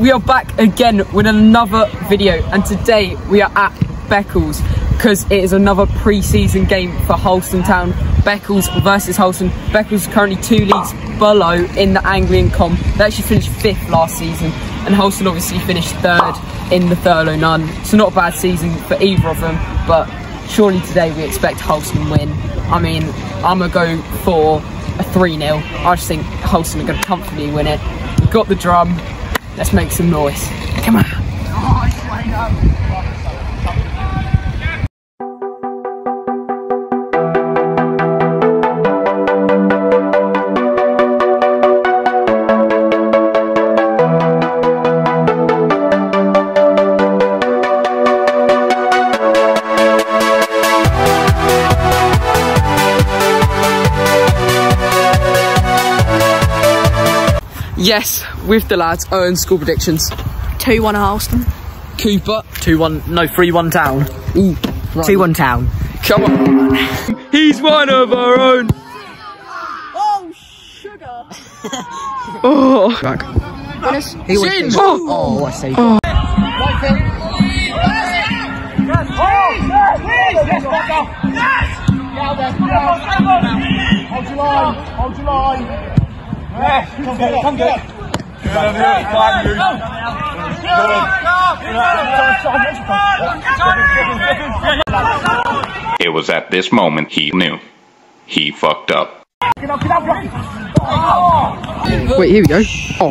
We are back again with another video and today we are at Beccles because it is another pre-season game for Harleston Town. Beccles versus Harleston. Beccles currently two leagues below in the Anglian Com. They actually finished fifth last season and Harleston obviously finished third in the Thurlow oh Nunn. So not a bad season for either of them but surely today we expect Harleston win. I mean, I'm going to go for a 3-0. I just think Harleston are going to comfortably win it. We've got the drum. Let's make some noise. Come on. Yes, with the lads, Owen, school predictions. 2 1 Harleston. Cooper. 2 1, no, 3 1 town. Ooh, right. 2 1 town. Come on. He's one of our own. Oh, sugar. Oh. Back. He was Shins. Oh, Oh. what a save. Oh. Hold your line, hold your line. It, was at this moment he knew. He fucked up. Wait, here we go. Oh.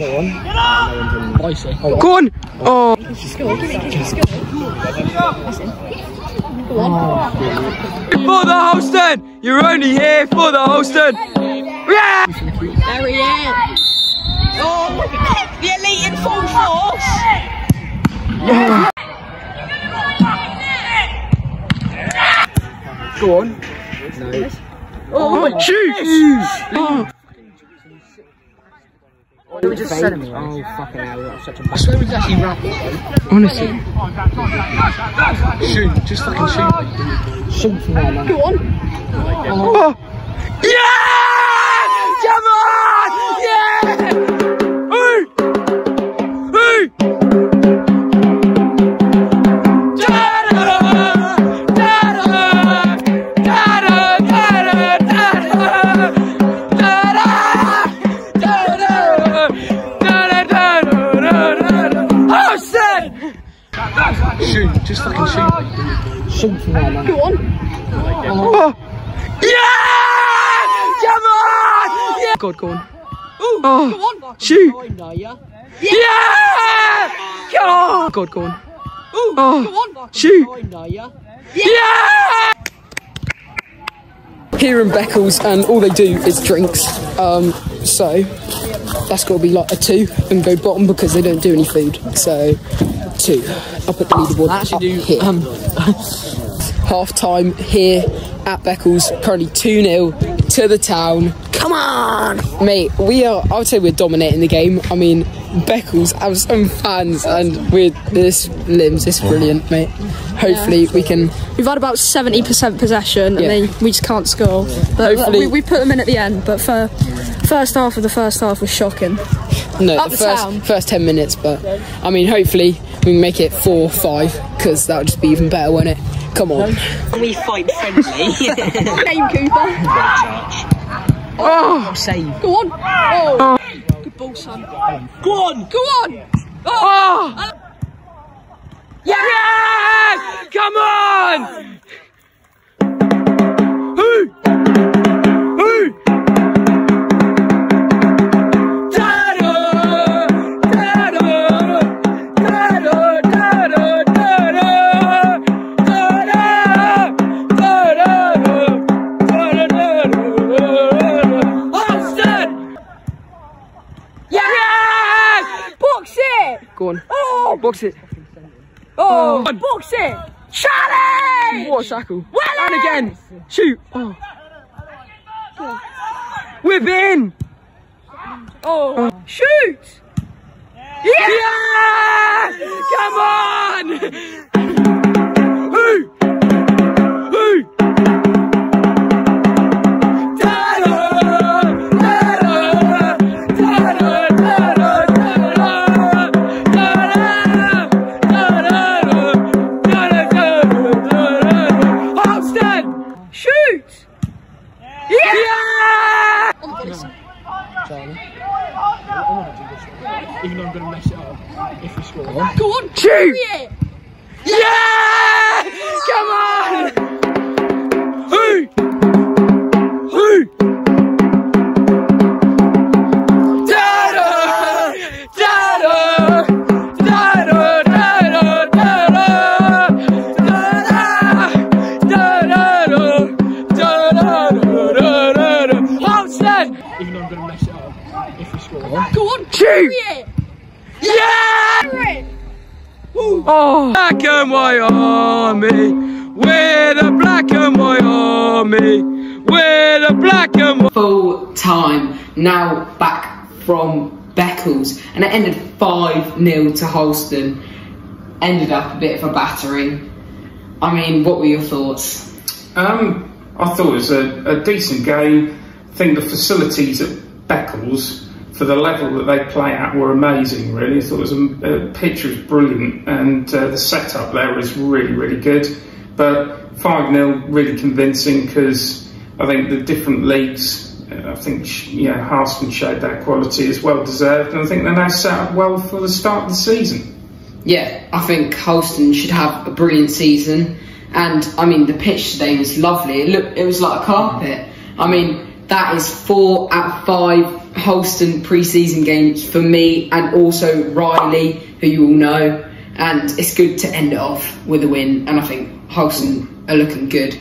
Go on. Oh. For the Holston! You're only here for the Holston! Yeah! There he is. Oh, the elite in full force. Yeah! Go on. Oh, my shoot! Oh. We just said him. Oh, fucking hell, that's such a I swear he's actually rapping. Honestly. Shoot, just fucking shoot. Shoot from there, man. Go on. Oh. God, go on. Oh, Go on. shoot! Yeah? Yeah! Come on! God, go on. Go Oh, on. shoot! Yeah? Yeah! Here in Beccles, and all they do is drinks. Um, so that's got to be like a two and go bottom because they don't do any food. So two. I'll put the leaderboard actually up do, here. um, Half time here at Beccles, currently 2 0 to the town. Come on! Mate, we are, I would say we're dominating the game. I mean, Beccles have some fans, and we're this limbs, it's brilliant, mate. Hopefully, we can We've had about 70% possession Yeah. and then we just can't score. But Hopefully- we, we put them in at the end. But for first half of the first half was shocking. No, Up the the first first ten minutes, but I mean, hopefully we can make it four, or five, because that would just be even better, won't it? Come on. We fight friendly. Game Cooper. Oh. oh, Save. Go on. Oh. oh. Good ball, son. Go on! Go on. oh, oh. yeah! Come on! Box it. Oh. oh. Box it. Charlie. What a shackle. Well and again. Shoot. Oh. Whip in. Oh. oh. Shoot. Yeah! Come on! Who? Who? Shoot! Yeah! Charlie. I want to do this. Even though I'm going to mess it up if we score. Go on, Shoot! yeah. Yeah! Come on! Shoot! yeah. Yeah! Oh, black and white army. We're the black and white army. We're the black and white. Full time. Now back from Beccles. And it ended 5 0 to Harleston. Ended up a bit of a battering. I mean, what were your thoughts? Um, I thought it was a, a decent game. I think the facilities at Beccles, for the level that they play at, were amazing. Really, I thought was a, a pitch was brilliant, and uh, the setup there was really, really good. But five 0 really convincing because I think the different leagues. uh, I think you know Harleston showed that quality as well deserved, and I think they're now set up well for the start of the season. Yeah, I think Harleston should have a brilliant season. And I mean, the pitch today was lovely. It looked, it was like a carpet. I mean, that is four out of five Harleston pre-season games for me, and also Riley, who you all know. And it's good to end it off with a win. And I think Harleston are looking good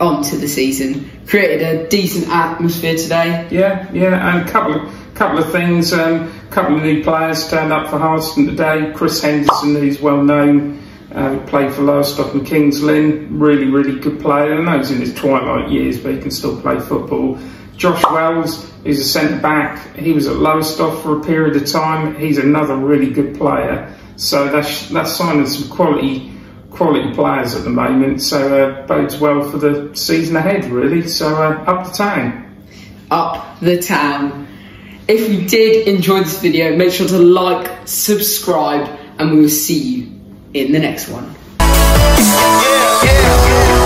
onto the season. Created a decent atmosphere today. Yeah, yeah, and a couple of couple of things. Um, a couple of new players turned up for Harleston today. Chris Henderson, who's well known, uh, played for Lowestoft and Kings Lynn. Really, really good player. I know he's in his twilight years, but he can still play football. Josh Wells is a centre back. He was at Lowestoft for a period of time. He's another really good player. So that's that's signing some quality quality players at the moment. So uh, bodes well for the season ahead, really. So uh, up the town. up the town. If you did enjoy this video, make sure to like, subscribe, and we will see you in the next one. yeah, yeah.